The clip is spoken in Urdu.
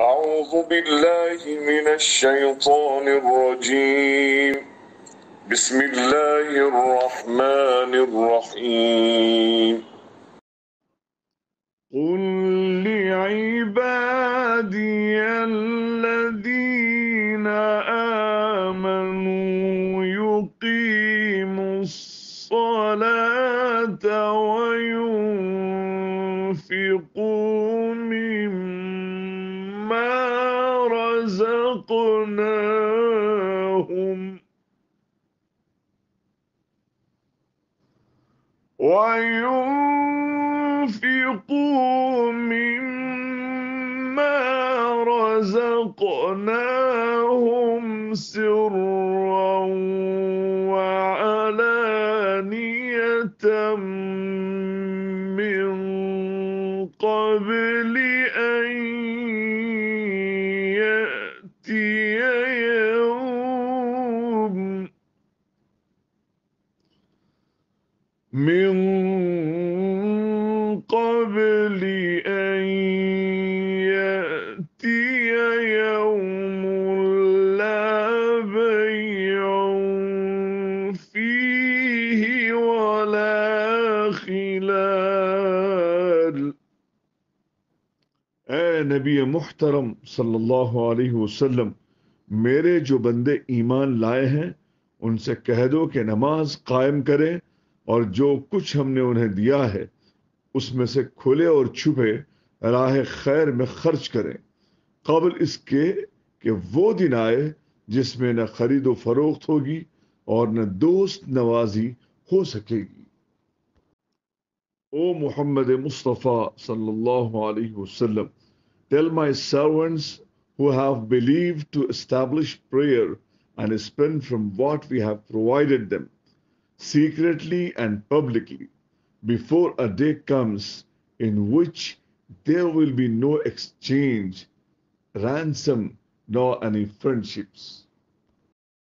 أعوذ بالله من الشيطان الرجيم. بسم الله الرحمن الرحيم. قل لعبادي الذين آمنوا يقيموا الصلاة وينفقوا رزقناهم وينفقوا مما رزقناهم سرا وعلانية من قبل من قبل أن يأتي يوم لا بيع فيه ولا خلال. اے نبی محترم صلی اللہ علیہ وسلم، میرے جو بندے ایمان لائے ہیں، ان سے کہہ دو کہ نماز قائم کریں اور جو کچھ ہم نے انہیں دیا ہے، اس میں سے کھلے اور چھپے راہ خیر میں خرچ کریں۔ قبل اس کے کہ وہ دن آئے جس میں نہ خرید و فروخت ہوگی اور نہ دوست نوازی ہو سکے گی۔ او محمد مصطفیٰ صلی اللہ علیہ وسلم، tell my servants who have believed to establish prayer and spend from what we have provided them. Secretly and publicly before a day comes in which there will be no exchange, ransom, nor any friendships.